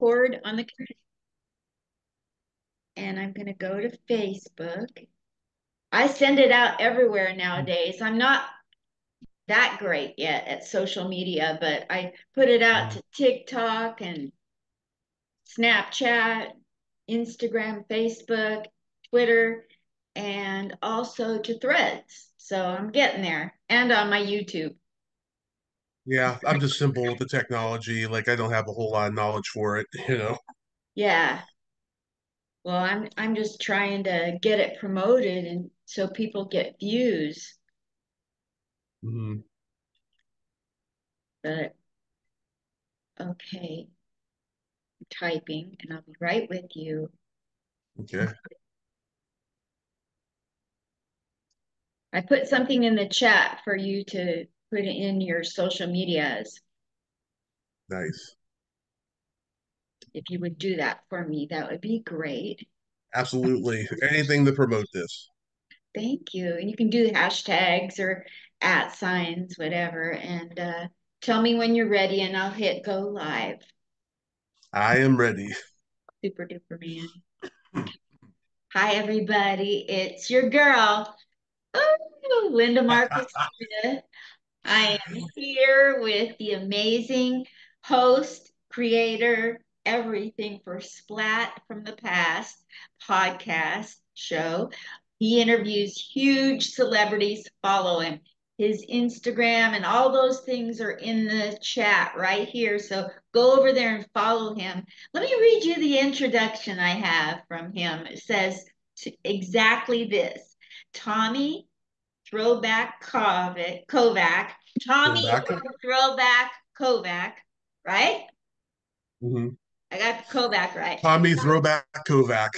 record on the. And I'm going to go to Facebook. I send it out everywhere nowadays. I'm not that great yet at social media, but I put it out to TikTok and Snapchat, Instagram, Facebook, Twitter, and also to Threads. So I'm getting there and on my YouTube. Yeah, I'm just simple with the technology. Like I don't have a whole lot of knowledge for it, you know. Yeah. Well, I'm I'm just trying to get it promoted and so people get views. hmm But okay, I'm typing and I'll be right with you. Okay. I put something in the chat for you to put in your social medias. Nice. If you would do that for me, that would be great. Absolutely. Anything to promote this. Thank you. And you can do the hashtags or at signs, whatever, and uh, tell me when you're ready and I'll hit go live. I am ready. Super duper man. Hi, everybody. It's your girl, oh, Linda Marcus. I am here with the amazing host, creator, everything for Splat from the Past podcast show. He interviews huge celebrities. Follow him. His Instagram and all those things are in the chat right here. So go over there and follow him. Let me read you the introduction I have from him. It says exactly this Tommy Throwback Kovac, Kovac Tommy Throwback. Throwback Kovac, right? hmm I got the Kovac right. Tommy Throwback Kovac.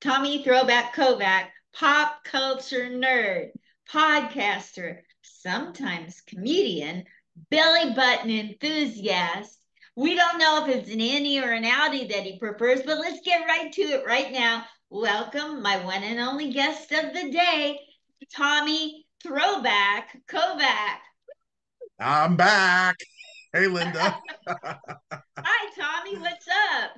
Tommy Throwback Kovac, pop culture nerd, podcaster, sometimes comedian, belly button enthusiast. We don't know if it's an innie or an outie that he prefers, but let's get right to it right now. Welcome, my one and only guest of the day, Tommy Throwback Kovac. I'm back. Hey, Linda. Hi, Tommy. What's up?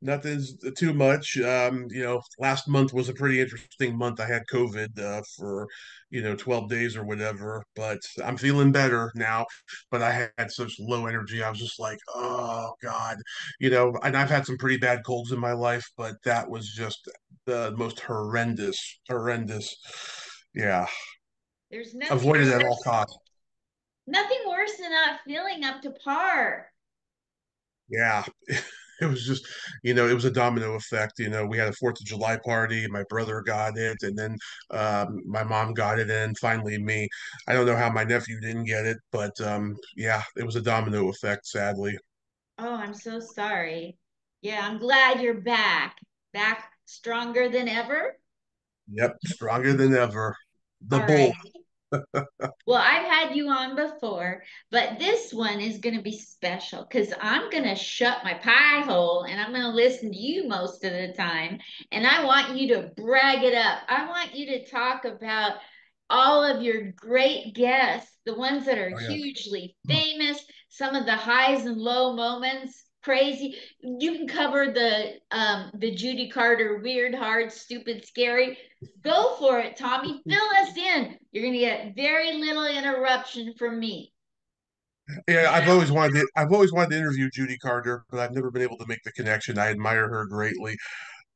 Nothing's too much. Um, you know, last month was a pretty interesting month. I had COVID uh, for, you know, 12 days or whatever, but I'm feeling better now. But I had such low energy. I was just like, oh God, you know, and I've had some pretty bad colds in my life, but that was just the most horrendous, horrendous. Yeah, There's nothing avoided at all costs. nothing worse than not feeling up to par. Yeah. It was just, you know, it was a domino effect. You know, we had a Fourth of July party. My brother got it, and then um, my mom got it, and finally me. I don't know how my nephew didn't get it, but um, yeah, it was a domino effect, sadly. Oh, I'm so sorry. Yeah, I'm glad you're back. Back stronger than ever. Yep, stronger than ever. The All right. bull. Well, I've had you on before, but this one is going to be special because I'm going to shut my pie hole and I'm going to listen to you most of the time. And I want you to brag it up. I want you to talk about all of your great guests, the ones that are Oh yeah. hugely hmm. famous, some of the highs and low moments, crazy. You can cover the um the Judy Carter weird, hard, stupid, scary. Go for it, Tommy. Fill us in. You're gonna get very little interruption from me. Yeah, I've always wanted to, I've always wanted to interview Judy Carter, but I've never been able to make the connection. I admire her greatly.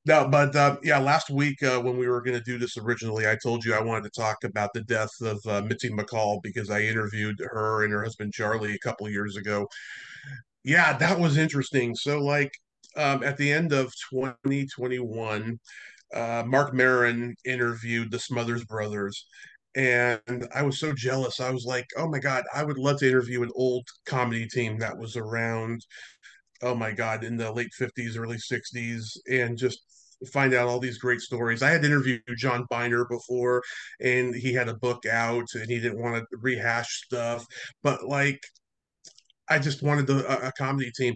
No, but uh, yeah, last week uh, when we were going to do this originally, I told you I wanted to talk about the death of uh, Mitzi McCall because I interviewed her and her husband Charlie a couple years ago. Yeah, that was interesting. So, like, um, at the end of 2021, uh, Mark Maron interviewed the Smothers Brothers, and I was so jealous. I was like, oh my God, I would love to interview an old comedy team that was around oh my God, in the late 50s, early 60s, and just find out all these great stories. I had interviewed John Biner before, and he had a book out, and he didn't want to rehash stuff, but like, I just wanted a, a comedy team.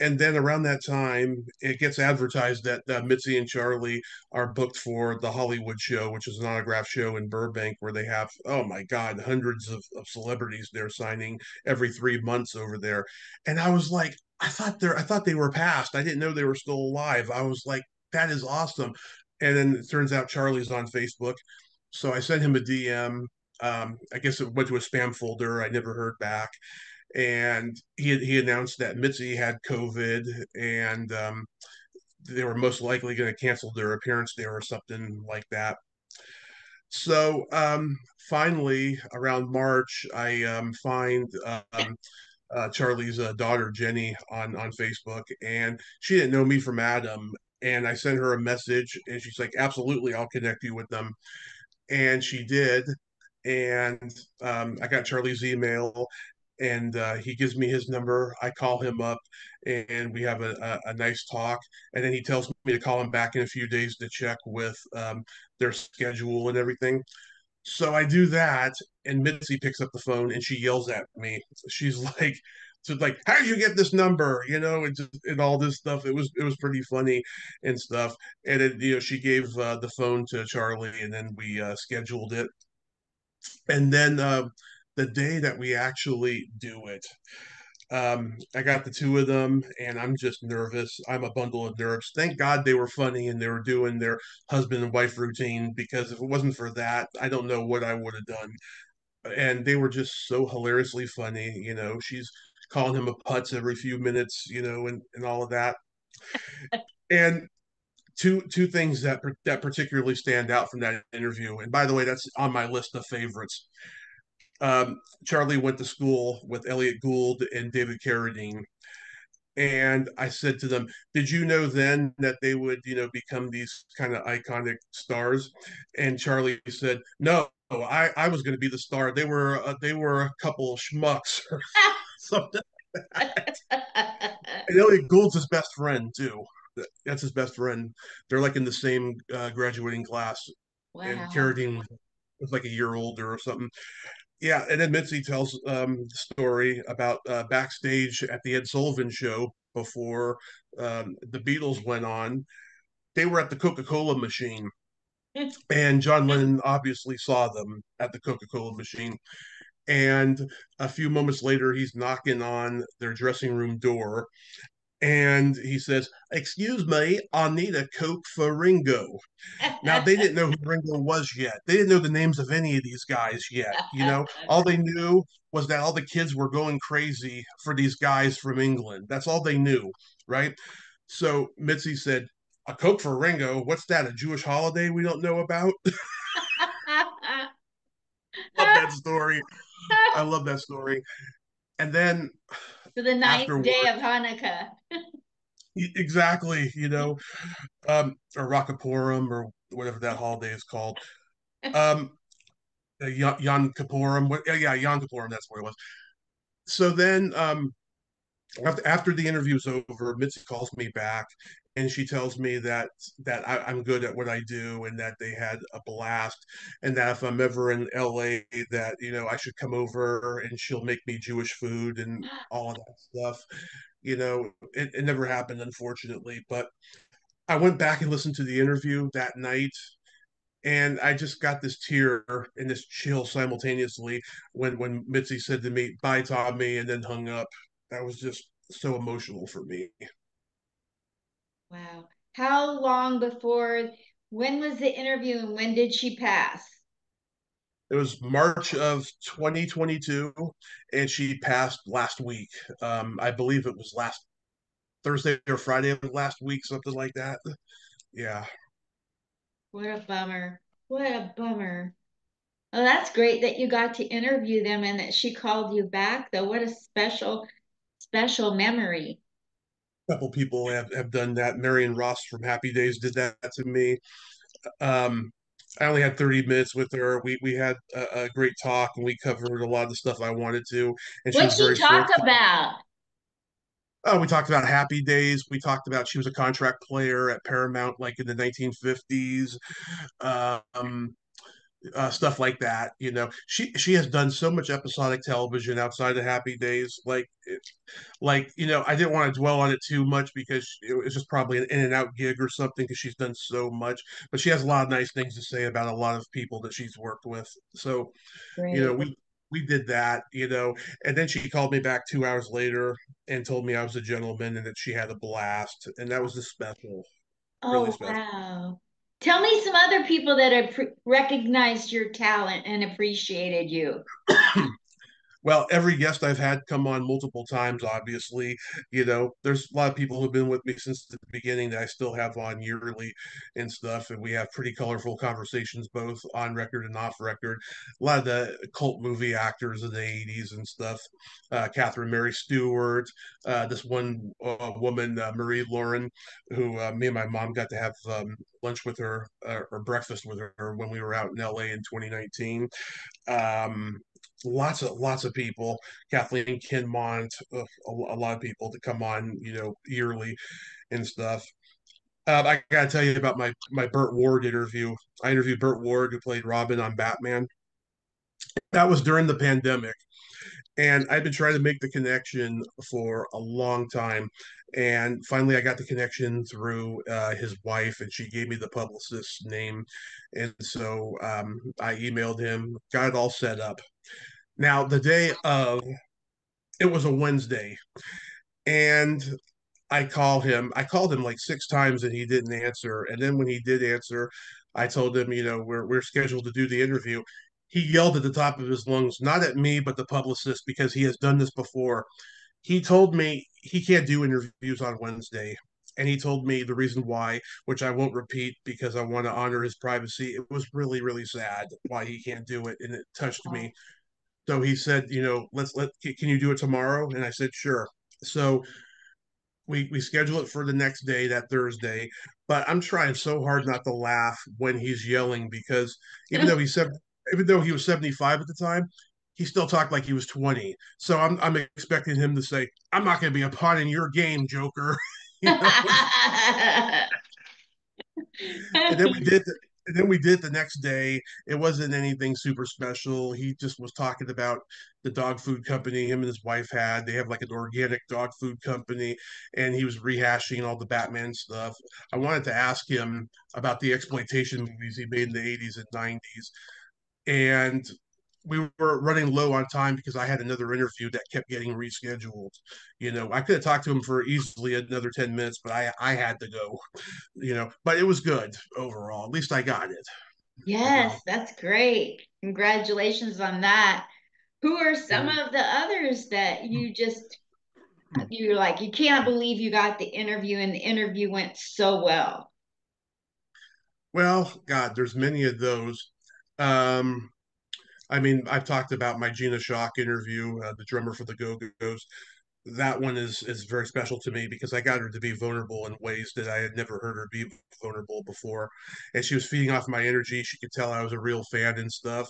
and then around that time, it gets advertised that uh, Mitzi and Charlie are booked for the Hollywood show, which is an autograph show in Burbank, where they have, oh my God, hundreds of, of celebrities they're signing every three months over there. And I was like, I thought they're, I thought they were passed. I didn't know they were still alive. I was like, that is awesome. And then it turns out Charlie's on Facebook. So I sent him a DM. Um, I guess it went to a spam folder. I never heard back and he he announced that Mitzi had COVID and um, they were most likely going to cancel their appearance there or something like that. So um, finally, around March, I um, find um, uh, Charlie's uh, daughter Jenny on on Facebook, and she didn't know me from Adam. And I sent her a message, and she's like, "Absolutely, I'll connect you with them." And she did, and um, I got Charlie's email, and uh, he gives me his number. I call him up, and we have a, a, a, nice talk. And then he tells me to call him back in a few days to check with um, their schedule and everything. So I do that, and Mitzi picks up the phone and she yells at me. She's like, "So like, how did you get this number?" You know, and, just, and all this stuff. It was it was pretty funny and stuff. And it, you know, she gave uh, the phone to Charlie, and then we uh, scheduled it. And then uh, the day that we actually do it. Um, I got the two of them, and I'm just nervous. I'm a bundle of nerves. Thank God they were funny and they were doing their husband and wife routine because if it wasn't for that, I don't know what I would have done. And they were just so hilariously funny. You know, she's calling him a putz every few minutes, you know, and, and all of that. and two two things that that particularly stand out from that interview. And by the way, that's on my list of favorites um, Charlie went to school with Elliott Gould and David Carradine. And I said to them, "Did you know then that they would, you know, become these kind of iconic stars?" And Charlie said, "No, I, I was going to be the star. They were, uh, they were a couple of schmucks or something." and Elliott Gould's his best friend too. That's his best friend. They're like in the same uh, graduating class, wow. and Carradine was like a year older or something. Yeah, and then Mitzi tells um, the story about uh, backstage at the Ed Sullivan show before um, the Beatles went on. They were at the Coca Cola machine, and John Lennon obviously saw them at the Coca Cola machine. And a few moments later, he's knocking on their dressing room door, and he says, "Excuse me, I need a Coke for Ringo." now they didn't know who Ringo was yet. They didn't know the names of any of these guys yet. You know, all they knew was that all the kids were going crazy for these guys from England. That's all they knew, right? So Mitzi said, "A Coke for Ringo? What's that? A Jewish holiday we don't know about?" love that story. I love that story. And then for the ninth day of Hanukkah. exactly, you know, um, or Purim or whatever that holiday is called. Um, uh, Yom Kippurim, yeah, Yom Kippurim, that's what it was. So then, um, after, after the interview's over, Mitzi calls me back and she tells me that that I, am good at what I do and that they had a blast and that if I'm ever in LA that you know I should come over and she'll make me Jewish food and all of that stuff. You know, it, it never happened unfortunately, but I went back and listened to the interview that night and I just got this tear and this chill simultaneously when when Mitzi said to me, "Bye, Tommy," and then hung up. That was just so emotional for me. Wow. How long before, when was the interview and when did she pass? It was March of 2022, and she passed last week. Um, I believe it was last Thursday or Friday of last week, something like that. Yeah. What a bummer. What a bummer. Well, that's great that you got to interview them and that she called you back, though. What a special, special memory couple people have, have done that. Marion Ross from Happy Days did that to me. Um, I only had 30 minutes with her. We we had a, a, great talk and we covered a lot of the stuff I wanted to. And what she, she talk about? Oh, we talked about Happy Days. We talked about she was a contract player at Paramount, like in the 1950s. Um, uh, stuff like that. You know, she she has done so much episodic television outside of Happy Days. Like, it, like you know, I didn't want to dwell on it too much because it was just probably an in and out gig or something because she's done so much. But she has a lot of nice things to say about a lot of people that she's worked with. So, Great. you know, we we did that, you know, and then she called me back two hours later and told me I was a gentleman and that she had a blast, and that was the special, really Oh, special. wow. Tell me some other people that have recognized your talent and appreciated you. well, every guest I've had come on multiple times, obviously, you know, there's a lot of people who've been with me since the beginning that I still have on yearly and stuff. And we have pretty colorful conversations, both on record and off record. A lot of the cult movie actors of the 80s and stuff. Uh, Catherine Mary Stewart, uh, this one uh, woman, uh, Marie Lauren, who uh, me and my mom got to have um, lunch with her uh, or breakfast with her when we were out in LA in 2019. Um, lots of lots of people kathleen kinmont a, a, lot of people to come on you know yearly and stuff. Uh, i gotta tell you about my my burt ward interview. I interviewed burt ward who played robin on batman. That was during the pandemic and i've been trying to make the connection for a long time and finally i got the connection through uh, his wife and she gave me the publicist's name and so um, i emailed him got it all set up now, the day of, it was a Wednesday, and I called him. I called him like six times and he didn't answer. And then when he did answer, I told him, you know, we're we're scheduled to do the interview. He yelled at the top of his lungs, not at me, but the publicist, because he has done this before. He told me he can't do interviews on Wednesday. And he told me the reason why, which I won't repeat because I want to honor his privacy. It was really, really sad why he can't do it. And it touched me so he said, you know, let's let can you do it tomorrow? And I said, sure. So we we schedule it for the next day, that Thursday. But I'm trying so hard not to laugh when he's yelling because even though he said even though he was 75 at the time, he still talked like he was 20. So I'm I'm expecting him to say, I'm not gonna be a pawn in your game, Joker. and then we did then we did the next day. It wasn't anything super special. He just was talking about the dog food company him and his wife had. They have like an organic dog food company, and he was rehashing all the Batman stuff. I wanted to ask him about the exploitation movies he made in the 80s and 90s. And we were running low on time because I had another interview that kept getting rescheduled. You know, I could have talked to him for easily another 10 minutes, but I I had to go, you know, but it was good overall. At least I got it. Yes, that's great. Congratulations on that. Who are some of the others that you just you're like you can't believe you got the interview and the interview went so well? Well, God, there's many of those. Um, I mean, I've talked about my Gina Shock interview, uh, the drummer for the Go Go's. That one is is very special to me because I got her to be vulnerable in ways that I had never heard her be vulnerable before, and she was feeding off my energy. She could tell I was a real fan and stuff.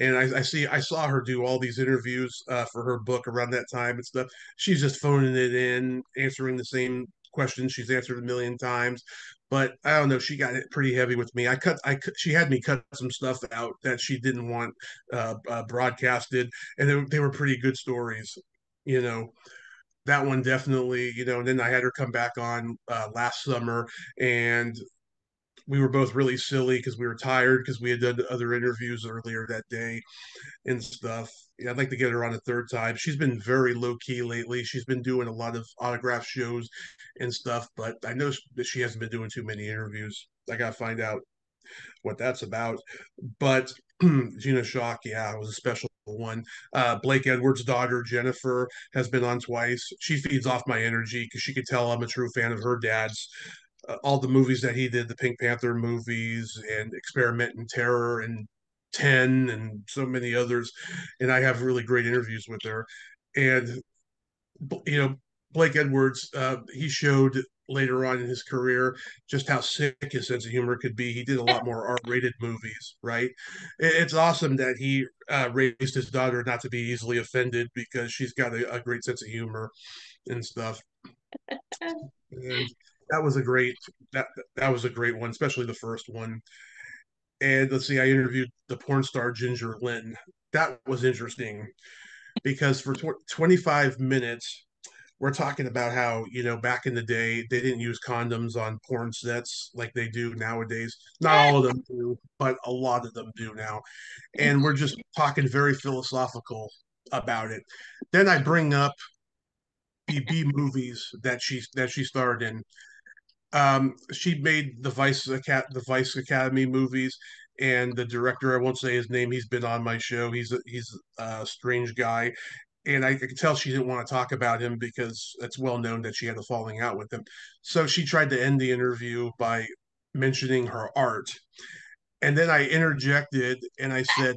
And I, I see, I saw her do all these interviews uh, for her book around that time and stuff. She's just phoning it in, answering the same questions she's answered a million times but I don't know. She got it pretty heavy with me. I cut. I she had me cut some stuff out that she didn't want uh, uh, broadcasted, and they, they were pretty good stories. You know, that one definitely. You know, and then I had her come back on uh, last summer, and we were both really silly because we were tired because we had done other interviews earlier that day and stuff. I'd like to get her on a third time. She's been very low key lately. She's been doing a lot of autograph shows and stuff, but I know that she hasn't been doing too many interviews. I got to find out what that's about. But Gina Shock, yeah, was a special one. Uh, Blake Edwards' daughter, Jennifer, has been on twice. She feeds off my energy because she could tell I'm a true fan of her dad's uh, all the movies that he did, the Pink Panther movies and Experiment in Terror and 10 and so many others. And I have really great interviews with her. And, you know, Blake Edwards, uh, he showed later on in his career just how sick his sense of humor could be. He did a lot more R-rated movies, right? It's awesome that he uh, raised his daughter not to be easily offended because she's got a, a great sense of humor and stuff. And that was a great that that was a great one, especially the first one. and let's see, I interviewed the porn star Ginger Lynn. That was interesting because for tw- 25 minutes, we're talking about how, you know, back in the day, they didn't use condoms on porn sets like they do nowadays. Not all of them do, but a lot of them do now. And we're just talking very philosophical about it. Then I bring up the B movies that she that she starred in. Um, she made the Vice the Vice Academy movies, and the director I won't say his name. He's been on my show. He's a, he's a strange guy, and I, I could tell she didn't want to talk about him because it's well known that she had a falling out with him. So she tried to end the interview by mentioning her art, and then I interjected and I said,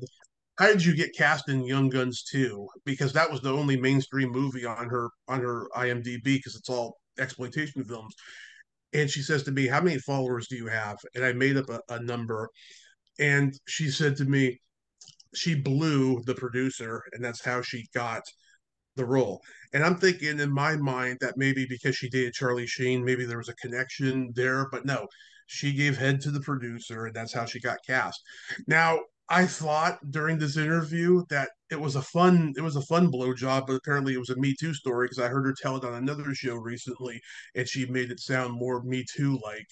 how did you get cast in Young Guns 2? Because that was the only mainstream movie on her on her IMDb because it's all exploitation films. And she says to me, How many followers do you have? And I made up a, a number. And she said to me, She blew the producer, and that's how she got the role. And I'm thinking in my mind that maybe because she dated Charlie Sheen, maybe there was a connection there, but no, she gave head to the producer, and that's how she got cast. Now, I thought during this interview that it was a fun it was a fun blowjob, but apparently it was a Me Too story because I heard her tell it on another show recently, and she made it sound more Me Too like.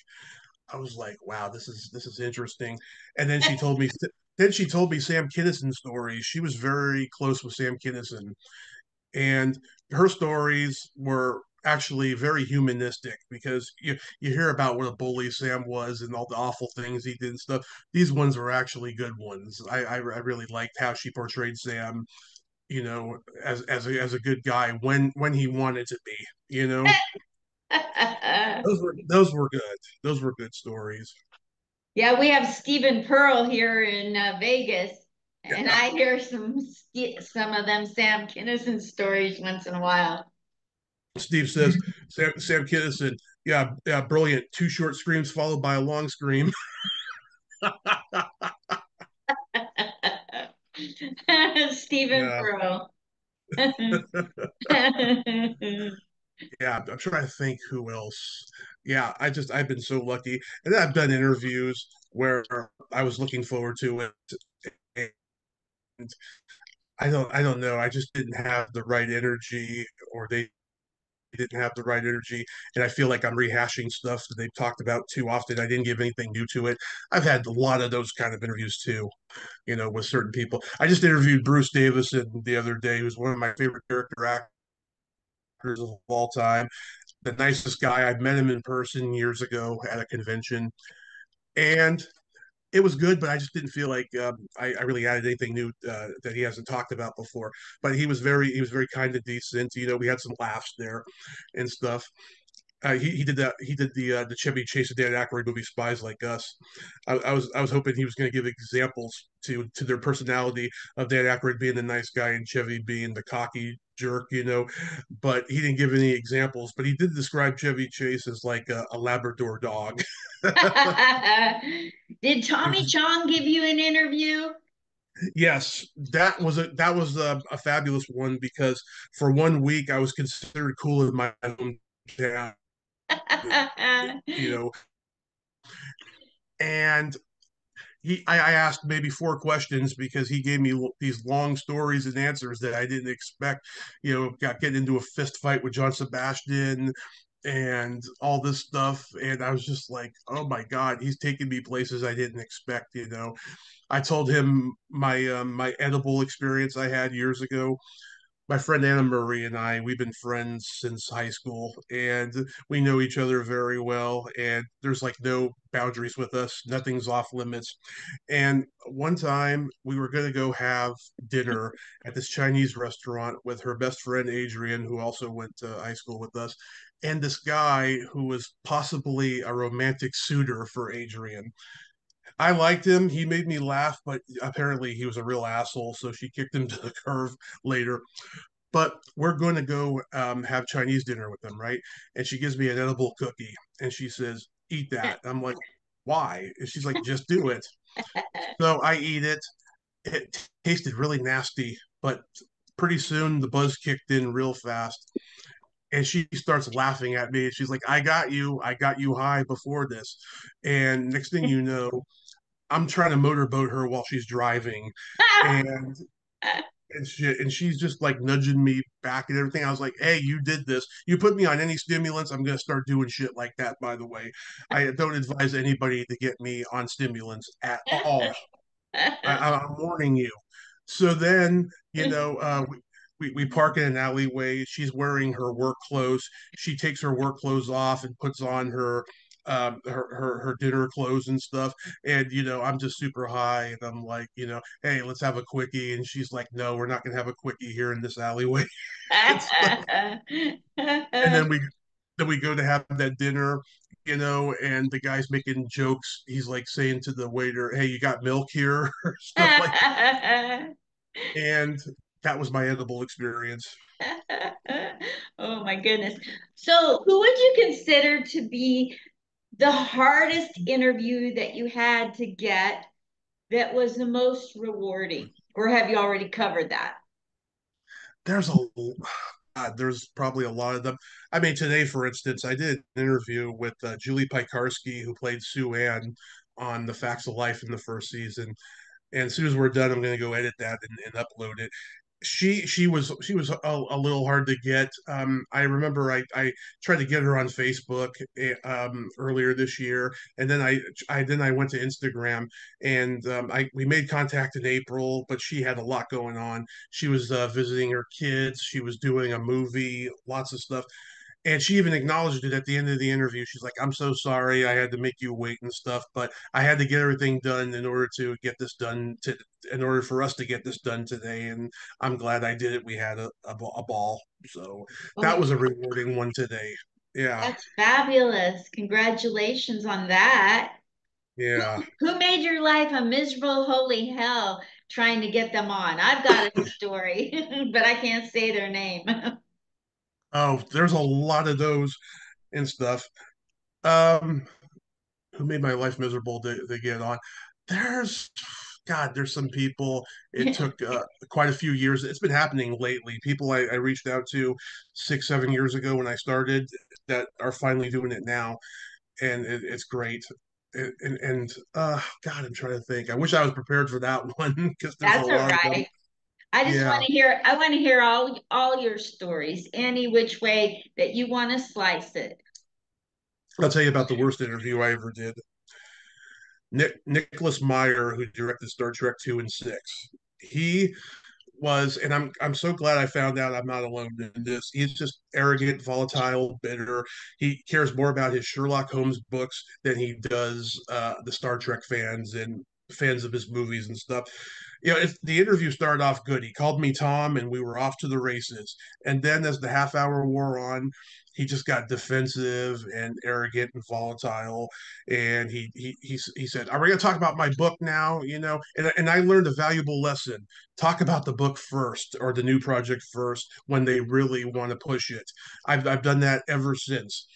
I was like, wow, this is this is interesting. And then she told me then she told me Sam Kinison stories. She was very close with Sam Kinison, and her stories were actually very humanistic because you you hear about what a bully Sam was and all the awful things he did and stuff. These ones were actually good ones. I I, I really liked how she portrayed Sam, you know, as as a, as a good guy when when he wanted to be. You know, those were those were good. Those were good stories. Yeah, we have Stephen Pearl here in uh, Vegas, and yeah. I hear some some of them Sam Kinison stories once in a while. Steve says Sam, Sam Kinison, yeah, yeah, brilliant. Two short screams followed by a long scream. Stephen Pearl. yeah, I'm trying to think who else. Yeah, I just I've been so lucky, and I've done interviews where I was looking forward to it, and I don't I don't know. I just didn't have the right energy, or they didn't have the right energy, and I feel like I'm rehashing stuff that they've talked about too often. I didn't give anything new to it. I've had a lot of those kind of interviews too, you know, with certain people. I just interviewed Bruce Davison the other day, who's one of my favorite character actors of all time. The nicest guy. I met him in person years ago at a convention, and it was good, but I just didn't feel like um, I, I, really added anything new uh, that he hasn't talked about before. But he was very he was very kind and decent. You know, we had some laughs there and stuff. Uh, he, he did that. He did the uh, the Chevy Chase and Dan Aykroyd movie "Spies Like Us." I, I was I was hoping he was going to give examples to to their personality of Dan Aykroyd being the nice guy and Chevy being the cocky jerk, you know. But he didn't give any examples. But he did describe Chevy Chase as like a, a Labrador dog. did Tommy Chong give you an interview? Yes, that was a that was a, a, fabulous one because for one week I was considered cool in my hometown you know. And he, I, I, asked maybe four questions because he gave me these long stories and answers that I didn't expect. You know, got getting into a fist fight with John Sebastian and all this stuff, and I was just like, oh my god, he's taking me places I didn't expect. You know, I told him my um, my edible experience I had years ago my friend Anna Marie and I, we've been friends since high school and we know each other very well. And there's like no boundaries with us, nothing's off limits. And one time we were going to go have dinner at this Chinese restaurant with her best friend Adrian, who also went to high school with us, and this guy who was possibly a romantic suitor for Adrian. I liked him. He made me laugh, but apparently he was a real asshole. So she kicked him to the curb later. But we're going to go um, have Chinese dinner with them, right? And she gives me an edible cookie and she says, Eat that. I'm like, Why? And she's like, Just do it. so I eat it. It tasted really nasty, but pretty soon the buzz kicked in real fast and she starts laughing at me. She's like, "I got you. I got you high before this." And next thing you know, I'm trying to motorboat her while she's driving, and and she and she's just like nudging me back and everything. I was like, "Hey, you did this. You put me on any stimulants, I'm gonna start doing shit like that." By the way, I don't advise anybody to get me on stimulants at all. I, am warning you. So then, you know, uh, we, we, we park in an alleyway. She's wearing her work clothes. She takes her work clothes off and puts on her um, her, her her dinner clothes and stuff. And you know, I'm just super high, and I'm like, you know, hey, let's have a quickie. And she's like, no, we're not gonna have a quickie here in this alleyway. and then we then we go to have that dinner, you know, and the guy's making jokes. He's like saying to the waiter, "Hey, you got milk here?" stuff like that. and that was my edible experience. oh my goodness. So, who would you consider to be the hardest interview that you had to get that was the most rewarding? Or have you already covered that? There's a uh, there's probably a lot of them. I mean, today, for instance, I did an interview with uh, Julie Piekarski, who played Sue Ann on The Facts of Life in the first season. And as soon as we're done, I'm going to go edit that and, and upload it she she was she was a, a little hard to get. Um, I remember I, I tried to get her on Facebook eh, um, earlier this year, and then I I then I went to Instagram and um, I we made contact in April, but she had a lot going on. She was uh, visiting her kids. She was doing a movie, lots of stuff and she even acknowledged it at the end of the interview. She's like, "I'm so sorry, I had to make you wait and stuff, but I had to get everything done in order to get this done to, in order for us to get this done today, and I'm glad I did it. We had a, a, a ball, so oh, that was a rewarding one today. Yeah, that's fabulous. Congratulations on that. Yeah. Who, who made your life a miserable holy hell trying to get them on? I've got a story, but I can't say their name. Oh, there's a lot of those and stuff. Um, who made my life miserable to, to get on? There's, God, there's some people. It took uh, quite a few years. It's been happening lately. People I, I reached out to six, seven years ago when I started that are finally doing it now, and it, it's great. And, and, and uh, God, I'm trying to think. I wish I was prepared for that one because there's That's a lot right. Of them. I just yeah. want to hear. I want to hear all all your stories, any which way that you want to slice it. I'll tell you about the worst interview I ever did. Nick Nicholas Meyer, who directed Star Trek two and six, he was, and I'm I'm so glad I found out I'm not alone in this. He's just arrogant, volatile, bitter. He cares more about his Sherlock Holmes books than he does uh, the Star Trek fans and fans of his movies and stuff you know, the interview started off good. He called me Tom, and we were off to the races. And then, as the half hour wore on, he just got defensive and arrogant and volatile. And he he he, he said, "Are we going to talk about my book now?" You know, and and I learned a valuable lesson: talk about the book first or the new project first when they really want to push it. I've I've done that ever since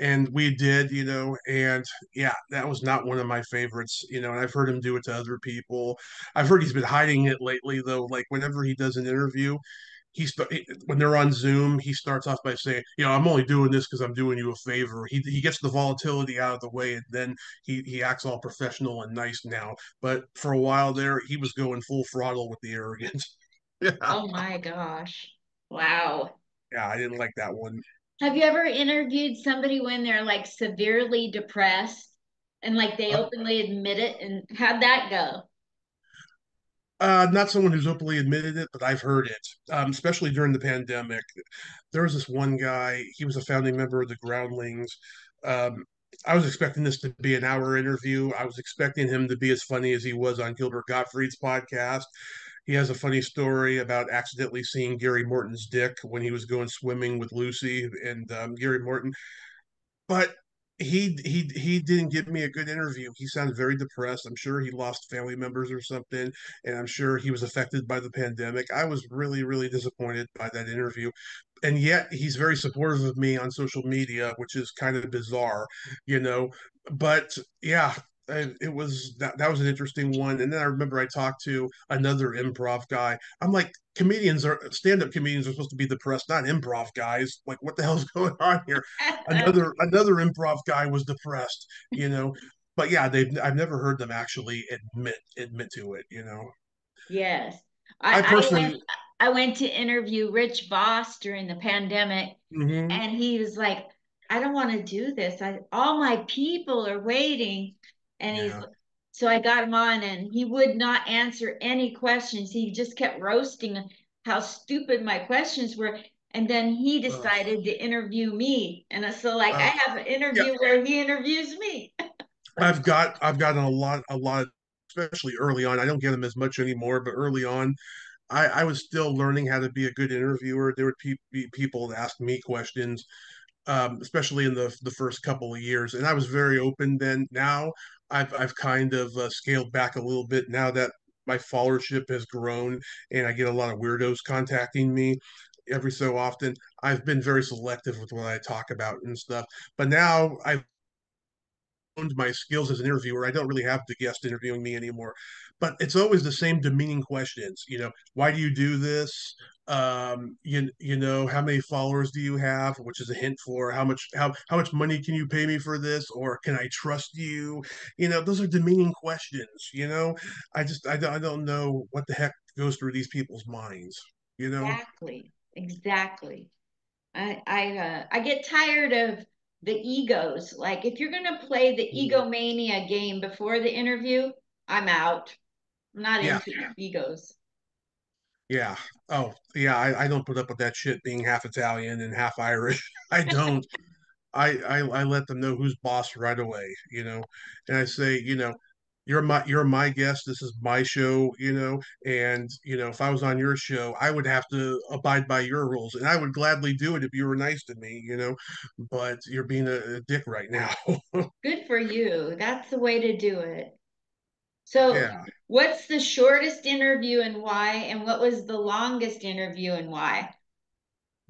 and we did, you know, and yeah, that was not one of my favorites, you know, and I've heard him do it to other people. I've heard he's been hiding it lately, though. Like whenever he does an interview, he's when they're on Zoom, he starts off by saying, you know, I'm only doing this because I'm doing you a favor. He he gets the volatility out of the way, and then he he acts all professional and nice now. But for a while there, he was going full throttle with the arrogance. yeah. Oh my gosh! Wow. Yeah, I didn't like that one. Have you ever interviewed somebody when they're like severely depressed and like they uh, openly admit it? And how'd that go? Uh, not someone who's openly admitted it, but I've heard it, um, especially during the pandemic. There was this one guy, he was a founding member of the Groundlings. Um, I was expecting this to be an hour interview. I was expecting him to be as funny as he was on Gilbert Gottfried's podcast. He has a funny story about accidentally seeing Gary Morton's dick when he was going swimming with Lucy and um, Gary Morton. But he he he didn't give me a good interview. He sounded very depressed. I'm sure he lost family members or something, and I'm sure he was affected by the pandemic. I was really really disappointed by that interview, and yet he's very supportive of me on social media, which is kind of bizarre, you know. But yeah, it was that that was an interesting one. And then I remember I talked to another improv guy. I'm like, comedians are stand-up comedians are supposed to be depressed, not improv guys. Like, what the hell's going on here? another another improv guy was depressed, you know. but yeah, they've I've never heard them actually admit admit to it. You know, Yes. I I, I went personally, I went to interview Rich Voss during the pandemic mhm, and he was like, I don't want to do this. I all my people are waiting. And he's so I got him on and he would not answer any questions. He just kept roasting how stupid my questions were. And then he decided to interview me. And so like I uh, have an yeah, interview where he interviews me. I've got I've gotten a lot a lot, especially early on. I don't get them as much anymore, but early on, I, I was still learning how to be a good interviewer. There would pe- be people that asked me questions, um, especially in the the first couple of years, and I was very open then. Now I've I've kind of uh, scaled back a little bit now that my followership has grown and I get a lot of weirdos contacting me every so often. I've been very selective with what I talk about and stuff. But now I've my skills as an interviewer. I don't really have the guest interviewing me anymore, but it's always the same demeaning questions. You know, why do you do this? Um, you you know, how many followers do you have? Which is a hint for how much how how much money can you pay me for this, or can I trust you? You know, those are demeaning questions. You know, I just I don't I don't know what the heck goes through these people's minds. You know. Exactly. Exactly. I I uh, I get tired of the egos. Like if you're gonna play the Mhm. egomania game before the interview, I'm out. I'm not Yeah, into egos. yeah. Oh, yeah. I, I don't put up with that shit being half Italian and half Irish. I don't. I, I I let them know who's boss right away, you know, and I say, you know, you're my you're my guest. This is my show, you know, and you know, if I was on your show, I would have to abide by your rules, and I would gladly do it if you were nice to me, you know. But you're being a, a dick right now. Good for you. That's the way to do it. So, yeah, what's the shortest interview and why? And what was the longest interview and why?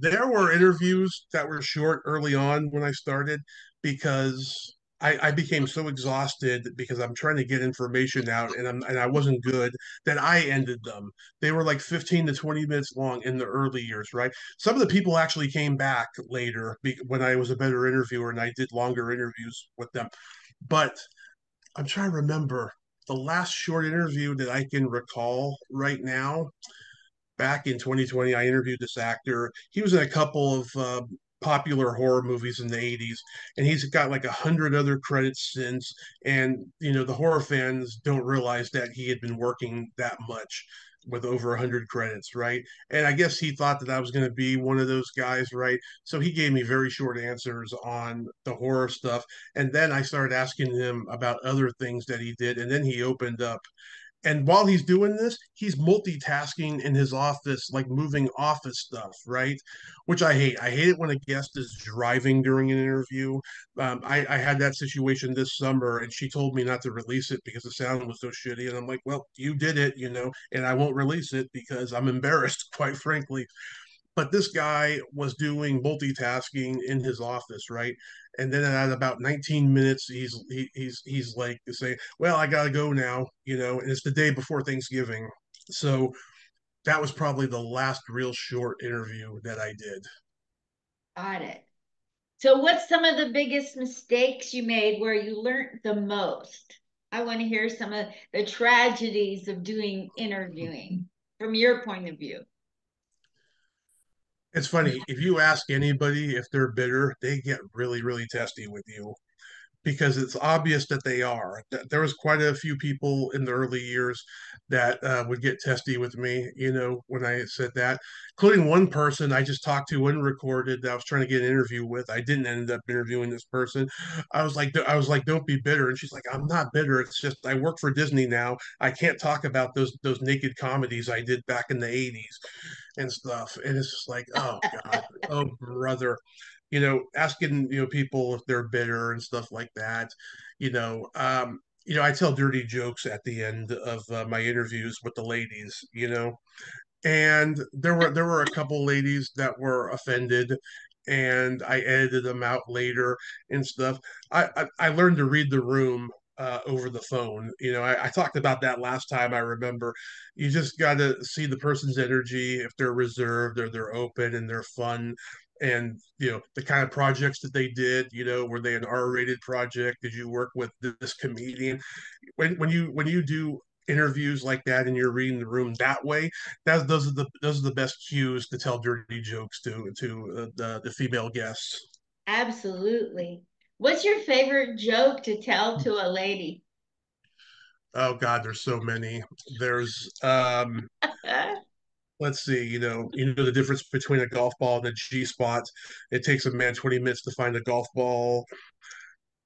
there were interviews that were short early on when I started because I, I became so exhausted because I'm trying to get information out and I'm and I wasn't good that I ended them. They were like 15 to 20 minutes long in the early years, right? Some of the people actually came back later when I was a better interviewer and I did longer interviews with them. But I'm trying to remember the last short interview that I can recall right now back in 2020, I interviewed this actor. He was in a couple of uh, popular horror movies in the 80s, and he's got like a hundred other credits since. And you know, the horror fans don't realize that he had been working that much with over 100 credits, right? And I guess he thought that I was going to be one of those guys, right? So he gave me very short answers on the horror stuff. And then I started asking him about other things that he did. And then he opened up and while he's doing this, he's multitasking in his office, like moving office stuff, right? Which I hate. I hate it when a guest is driving during an interview. Um, I, I had that situation this summer, and she told me not to release it because the sound was so shitty. And I'm like, well, you did it, you know, and I won't release it because I'm embarrassed, quite frankly but this guy was doing multitasking in his office, right? And then at about 19 minutes, he's he, he's he's like saying, "Well, I gotta go now," you know, and it's the day before Thanksgiving, so that was probably the last real short interview that I did. Got it. So, what's some of the biggest mistakes you made where you learned the most? I want to hear some of the tragedies of doing interviewing from your point of view. It's funny if you ask anybody if they're bitter, they get really really testy with you because it's obvious that they are. There was quite a few people in the early years that uh, would get testy with me, you know, when I said that, including one person I just talked to unrecorded that I was trying to get an interview with. I didn't end up interviewing this person. I was like, I was like, don't be bitter, and she's like, I'm not bitter. It's just I work for Disney now. I can't talk about those those naked comedies I did back in the '80s and stuff. And it's just like, oh God, oh brother you know, asking you know people if they're bitter and stuff like that. You know, um, you know, I tell dirty jokes at the end of uh, my interviews with the ladies. You know, and there were there were a couple ladies that were offended, and I edited them out later and stuff. I I, I learned to read the room. Uh, over the phone, you know, I, I talked about that last time. I remember, you just got to see the person's energy if they're reserved or they're open and they're fun. And you know the kind of projects that they did you know were they an r-rated project? Did you work with this comedian? When when you when you do interviews like that and you're reading the room that way that those are the those are the best cues to tell dirty jokes to to uh, the the female guests. Absolutely what's your favorite joke to tell to a lady oh god there's so many there's um let's see, you know, you know the difference between a golf ball and a G spot. It takes a man 20 minutes to find a golf ball.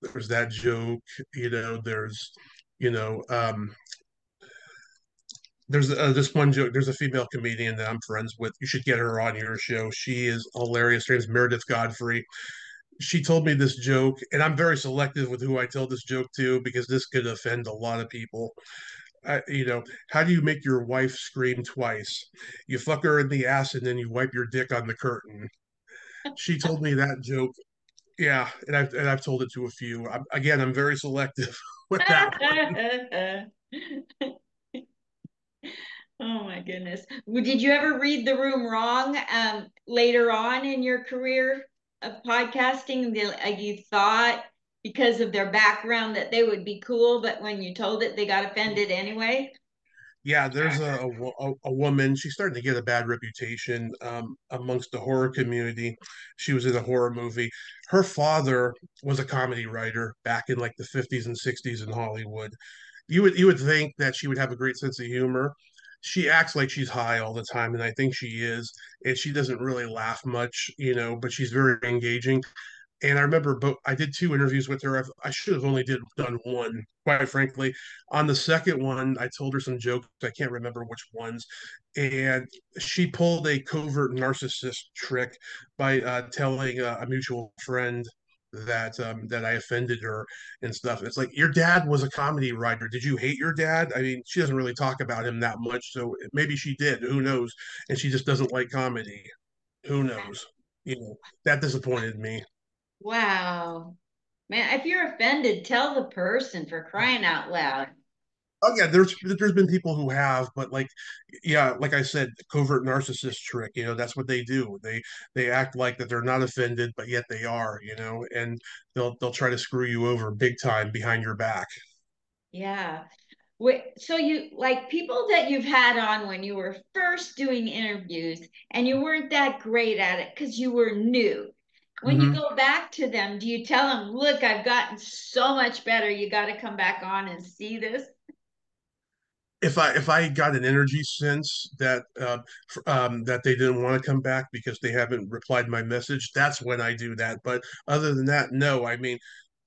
There's that joke, you know, there's, you know, um, there's uh, this one joke. There's a female comedian that I'm friends with. You should get her on your show. She is hilarious. Her name's Meredith Godfrey. She told me this joke, and I'm very selective with who I tell this joke to because this could offend a lot of people. I, you know, how do you make your wife scream twice? You fuck her in the ass and then you wipe your dick on the curtain. She told me that joke. Yeah, and I've and I've told it to a few. I'm, again, I'm very selective with that. oh my goodness! Did you ever read the room wrong um, later on in your career of podcasting? That you thought because of their background that they would be cool, but when you told it, they got offended anyway? Yeah, there's a, a, a woman. She's starting to get a bad reputation um, amongst the horror community. She was in a horror movie. Her father was a comedy writer back in like the 50s and 60s in Hollywood. You would you would think that she would have a great sense of humor. She acts like she's high all the time, and I think she is. And she doesn't really laugh much, you know, but she's very engaging and I remember, but I did two interviews with her. I've, i should have only did done one, quite frankly. On the second one, I told her some jokes. I can't remember which ones, and she pulled a covert narcissist trick by uh, telling uh, a mutual friend that um, that I offended her and stuff. It's like your dad was a comedy writer. Did you hate your dad? I mean, she doesn't really talk about him that much, so maybe she did. Who knows? And she just doesn't like comedy. Who knows? You know, that disappointed me. Wow. Man, if you're offended, tell the person for crying out loud. Oh yeah, there's there's been people who have, but like, yeah, like I said, covert narcissist trick. You know, that's what they do. They they act like that they're not offended, but yet they are. You know, and they'll they'll try to screw you over big time behind your back. Yeah. Wait, so you like people that you've had on when you were first doing interviews and you weren't that great at it because you were new when mm-hmm. you go back to them, do you tell them, look, I've gotten so much better. You got to come back on and see this? If I if I got an energy sense that uh, um, that they didn't want to come back because they haven't replied my message, that's when I do that. But other than that, no. I mean,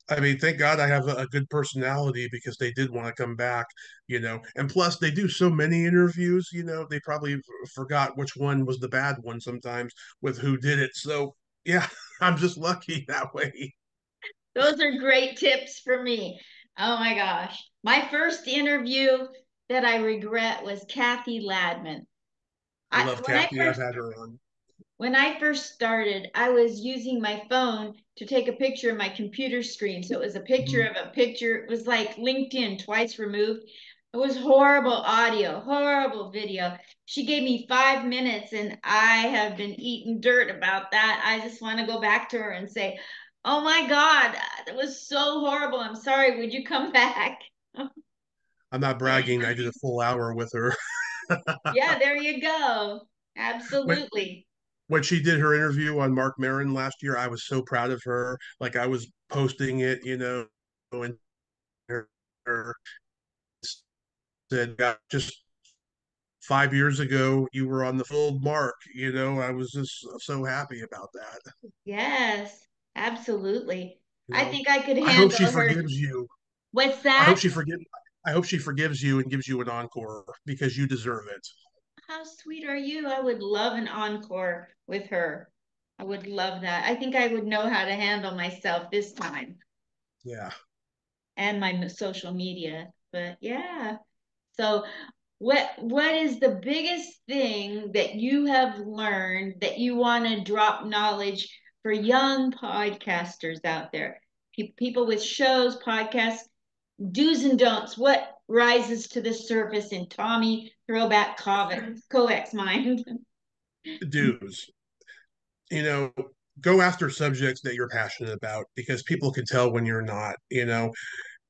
I mean, thank God I have a, a, good personality because they did want to come back, you know. And plus, they do so many interviews, you know, they probably f- forgot which one was the bad one sometimes with who did it. So yeah, I'm just lucky that way. Those are great tips for me. Oh my gosh. My first interview that I regret was Kathy Ladman. I love I, Kathy. I first, I've had her on. When I first started, I was using my phone to take a picture of my computer screen. So it was a picture mm-hmm. of a picture. It was like LinkedIn twice removed. It was horrible audio, horrible video. She gave me five minutes and I have been eating dirt about that. I just want to go back to her and say, Oh my God, that was so horrible. I'm sorry. Would you come back? I'm not bragging. I did a full hour with her. yeah, there you go. Absolutely. When, when, she did her interview on Marc Maron last year, I was so proud of her. Like I was posting it, you know, and her, her said, just five years ago, you were on the full mark. You know, I was just so happy about that. Yes, absolutely. You know, I think I could handle I hope she her. forgives you. What's that? I hope she forgives. I hope she forgives you and gives you an encore because you deserve it. How sweet are you? I would love an encore with her. I would love that. I think I would know how to handle myself this time. Yeah. And my social media. But yeah, so what what is the biggest thing that you have learned that you want to drop knowledge for young podcasters out there? People with shows, podcasts, do's and don'ts. What rises to the surface in Tommy Throwback Kovac's, Kovac's mind? Do's. You know, go after subjects that you're passionate about because people can tell when you're not, you know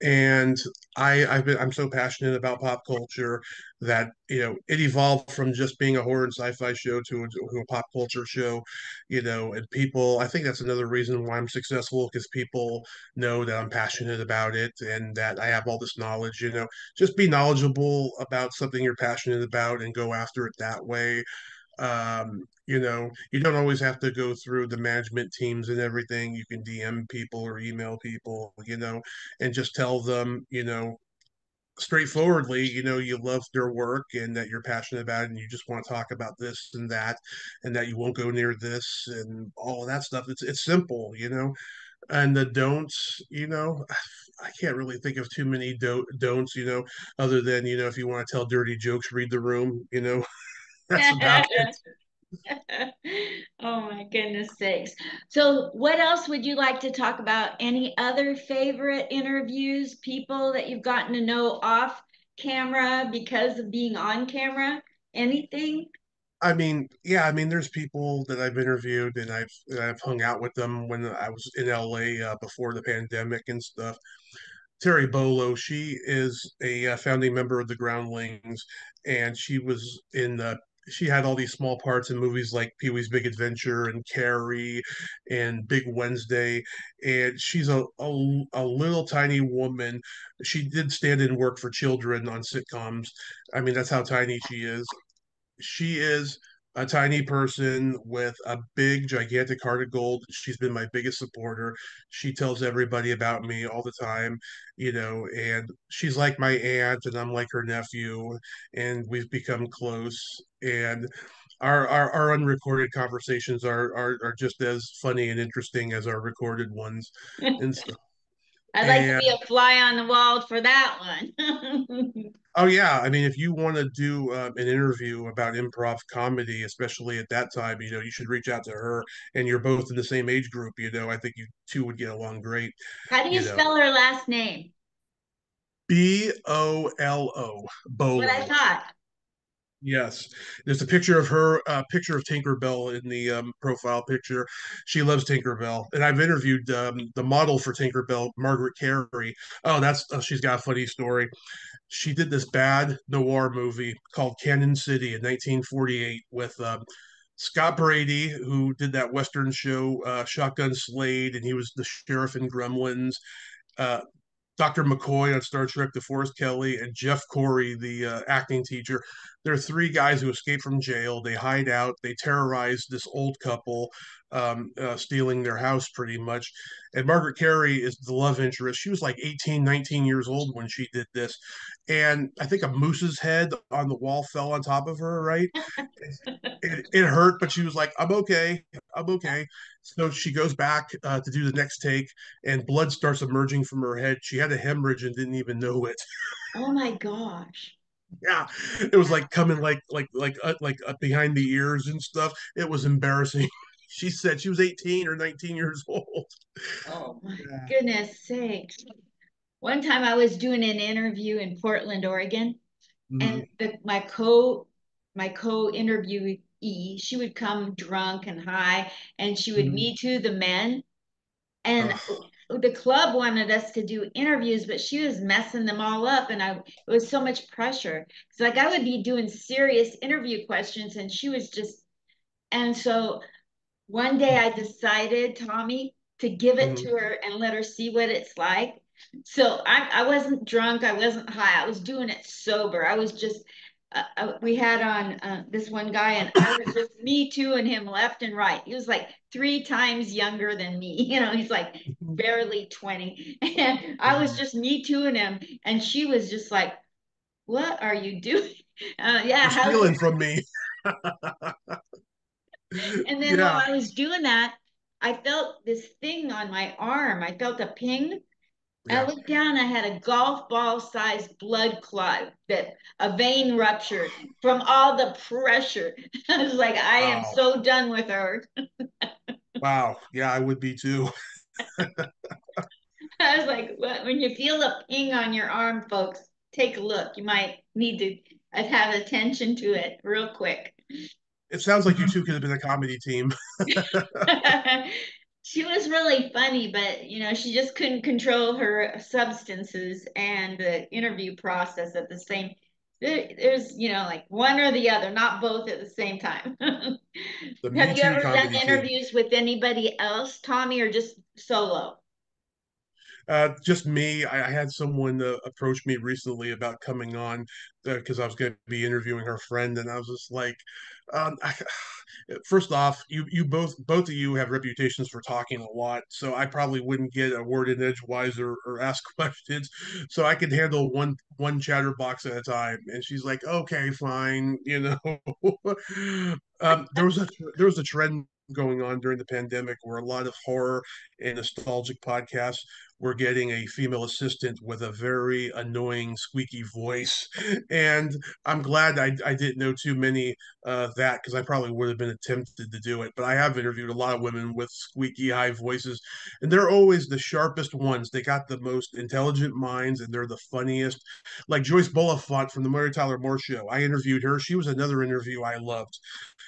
and I I've been I'm so passionate about pop culture that you know it evolved from just being a horror and sci-fi show to a, to a pop culture show, you know, and people I think that's another reason why I'm successful because people know that I'm passionate about it and that I have all this knowledge, you know, just be knowledgeable about something you're passionate about and go after it that way um, you know, you don't always have to go through the management teams and everything. You can DM people or email people, you know, and just tell them, you know, straightforwardly, you know, you love their work and that you're passionate about it and you just want to talk about this and that and that you won't go near this and all of that stuff. It's it's simple, you know. And the don'ts, you know, I can't really think of too many do- don'ts, you know, other than, you know, if you want to tell dirty jokes, read the room, you know. That's about it. oh my goodness sakes. So, what else would you like to talk about? Any other favorite interviews, people that you've gotten to know off camera because of being on camera? Anything? I mean, yeah, I mean, there's people that I've interviewed and I've I've hung out with them when I was in LA uh, before the pandemic and stuff. Terry Bolo, she is a uh, founding member of the Groundlings, and she was in the she had all these small parts in movies like Pee Wee's Big Adventure and Carrie and Big Wednesday. And she's a, a, a little tiny woman. She did stand in work for children on sitcoms. I mean, that's how tiny she is she is a tiny person with a big, gigantic heart of gold. She's been my biggest supporter. She tells everybody about me all the time, you know, and she's like my aunt, and I'm like her nephew, and we've become close. And our our, our unrecorded conversations are, are are just as funny and interesting as our recorded ones and stuff. I'd like and, to be a fly on the wall for that one. oh yeah, I mean, if you want to do um, an interview about improv comedy, especially at that time, you know, you should reach out to her. And you're both in the same age group, you know. I think you two would get along great. How do you, you spell know. her last name? B O L O. Bolo. What I thought. Yes, there's a picture of her, a uh, picture of Tinkerbell in the um, profile picture. She loves Tinkerbell, and I've interviewed um, the model for Tinkerbell, Margaret Kerry. Oh, that's oh, she's got a funny story. She did this bad noir movie called Canon City in 1948 with um, Scott Brady, who did that Western show uh, Shotgun Slade, and he was the sheriff in Gremlins. Uh, Dr. McCoy on Star Trek, DeForest Kelley, and Jeff Corey, the uh, acting teacher. There are three guys who escape from jail. They hide out. They terrorize this old couple, um, uh, stealing their house pretty much. And Margaret Kerry is the love interest. She was like 18, 19 years old when she did this. And I think a moose's head on the wall fell on top of her, right? it, it, hurt, but she was like, I'm okay. I'm okay. So she goes back uh, to do the next take, and blood starts emerging from her head. She had a hemorrhage and didn't even know it. Oh my gosh yeah it was like coming like like like uh, like uh, behind the ears and stuff it was embarrassing she said she was 18 or 19 years old oh my yeah. goodness sakes one time i was doing an interview in portland oregon mm-hmm. and the, my co my co interviewee she would come drunk and high and she would mm-hmm. me too the men and the club wanted us to do interviews, but she was messing them all up, and I it was so much pressure. It's like I would be doing serious interview questions, and she was just. And so, one day I decided, Tommy, to give it mm-hmm. to her and let her see what it's like. So I I wasn't drunk, I wasn't high, I was doing it sober. I was just uh, uh, we had on uh, this one guy, and I was just me too, and him left and right. He was like three times younger than me. You know, he's like barely 20. And I was just me too and him. And she was just like, What are you doing? Uh, yeah. Stealing from me. and then yeah. while I was doing that, I felt this thing on my arm. I felt a ping yeah. I looked down, I had a golf ball sized blood clot that a vein ruptured from all the pressure. I was like, I wow. am so done with her. wow. Yeah, I would be too. I was like, when you feel a ping on your arm, folks, take a look. You might need to uh, have attention to it real quick. It sounds like you um, two could have been a comedy team. She was really funny, but you know, she just couldn't control her substances and the interview process at the same. There, there's, you know, like one or the other, not both at the same time. Have you ever done interviews with anybody else, Tommy, or just solo? Uh, just me. I, I had someone uh, approach me recently about coming on because uh, I was going to be interviewing her friend, and I was just like, um, I, first off, you you both both of you have reputations for talking a lot, so I probably wouldn't get a word in edgewise or, or ask questions. So I could handle one one chatterbox at a time. And she's like, okay, fine, you know. um, there was a there was a trend going on during the pandemic where a lot of horror and nostalgic podcasts we're getting a female assistant with a very annoying squeaky voice and i'm glad i, I didn't know too many uh, that because i probably would have been tempted to do it but i have interviewed a lot of women with squeaky high voices and they're always the sharpest ones. They got the most intelligent minds and they're the funniest. Like joyce Bulifant from the mary tyler moore show i interviewed her. She was another interview i loved.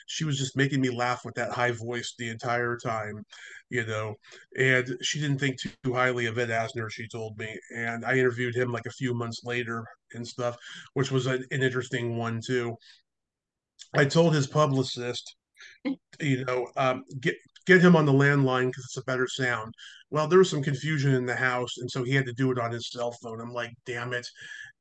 She was just making me laugh with that high voice the entire time you know, and she didn't think too highly of Ed Asner, she told me. And I interviewed him like a few months later and stuff, which was an, an interesting one too. I told his publicist, you know, um, get get him on the landline because it's a better sound. Well, there was some confusion in the house, and so he had to do it on his cell phone. I'm like, damn it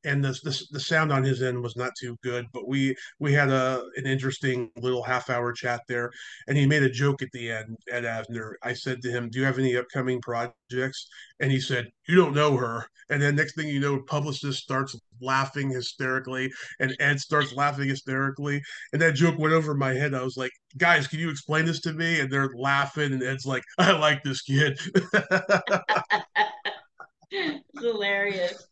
and the, the, the sound on his end was not too good but we we had a an interesting little half hour chat there and he made a joke at the end Ed Asner. I said to him do you have any upcoming projects? And he said you don't know her. And then next thing you know publicist starts laughing hysterically and Ed starts laughing hysterically and that joke went over my head. I was like guys can you explain this to me? And they're laughing and Ed's like I like this kid. It's hilarious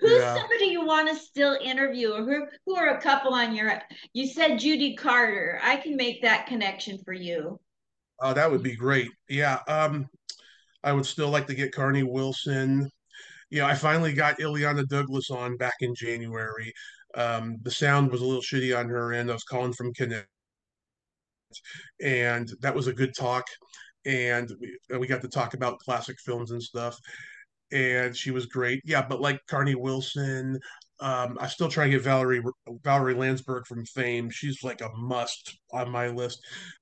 Who's yeah. somebody you want to still interview, or who who are a couple on your? You said Judy Carter. I can make that connection for you. Oh, that would be great. Yeah, um, I would still like to get Carnie Wilson. You know, I finally got Illeana Douglas on back in January. Um, the sound was a little shitty on her end. I was calling from Connect, and that was a good talk. And we, we got to talk about classic films and stuff and she was great. Yeah, but like Carnie Wilson, um, I still try to get Valerie Valerie Landsberg from Fame. She's like a must on my list,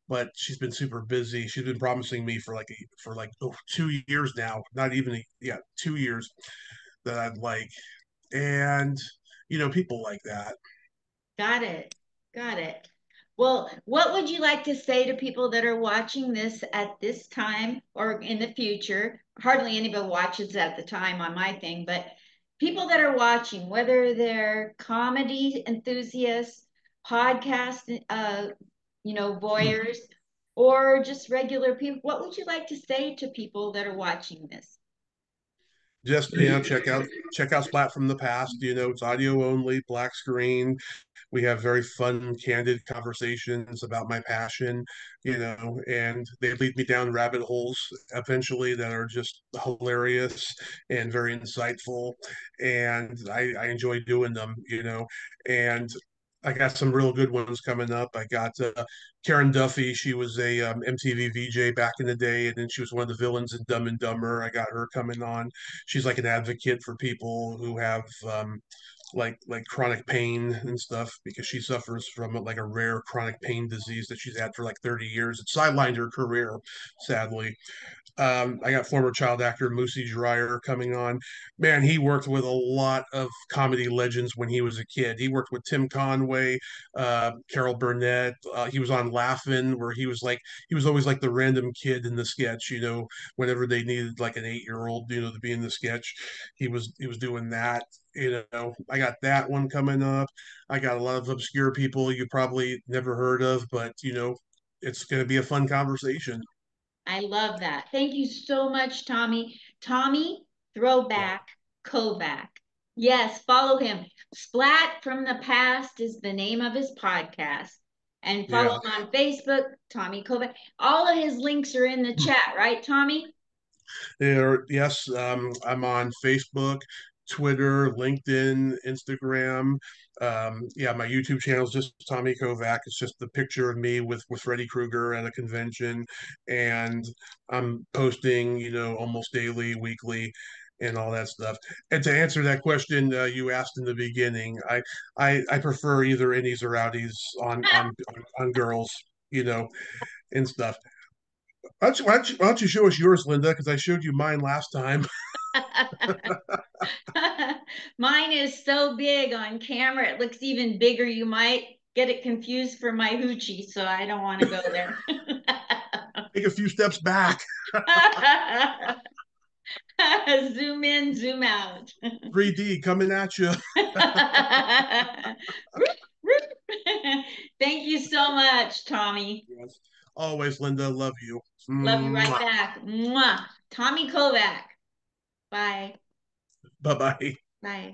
but she's been super busy. She's been promising me for like a, for like oh, two years now, not even a, yeah two years that I'd like, and you know people like that. Got it. Got it. Well, what would you like to say to people that are watching this at this time or in the future? Hardly anybody watches at the time on my thing, but people that are watching, whether they're comedy enthusiasts, podcast, uh, you know, voyeurs, or just regular people, what would you like to say to people that are watching this? Just you know, check out check out Splat from the Past. You know, it's audio only, black screen we have very fun, candid conversations about my passion, you know, and they lead me down rabbit holes eventually that are just hilarious and very insightful. And I, I enjoy doing them, you know, and I got some real good ones coming up. I got uh, Karen Duffy. She was a um, MTV VJ back in the day, and then she was one of the villains in Dumb and Dumber. I got her coming on. She's like an advocate for people who have um, like like chronic pain and stuff because she suffers from like a rare chronic pain disease that she's had for like 30 years. It sidelined her career, sadly. Um, I got former child actor Moosie Drier coming on. Man, he worked with a lot of comedy legends when he was a kid. He worked with Tim Conway, uh, Carol Burnett. Uh, he was on Laugh-In, where he was like he was always like the random kid in the sketch. You know, whenever they needed like an eight-year-old, you know, to be in the sketch, he was he was doing that. You know, I got that one coming up. I got a lot of obscure people you probably never heard of, but you know, it's going to be a fun conversation. I love that. Thank you so much, Tommy. Tommy Throwback Kovac. Yes, follow him. Splat from the Past is the name of his podcast. And follow yeah. him on Facebook, Tommy Kovac. All of his links are in the chat, right, Tommy? There, yes, um, I'm on Facebook, Twitter, LinkedIn, Instagram. Um, yeah, my YouTube channel is just Tommy Kovac. It's just the picture of me with with Freddy Krueger at a convention, and I'm posting, you know, almost daily, weekly, and all that stuff. And to answer that question uh, you asked in the beginning, I I, I prefer either innies or outies on on on, on girls, you know, and stuff. Why don't, you, why, don't you, why don't you show us yours, Linda? Because I showed you mine last time. Mine is so big on camera, it looks even bigger. You might get it confused for my hoochie, so I don't want to go there. Take a few steps back. zoom in, zoom out. 3D coming at you. Thank you so much, Tommy. Yes. Always, Linda. Love you. Love you right back. Mwah. Tommy Kovac. Bye. Bye bye. Bye.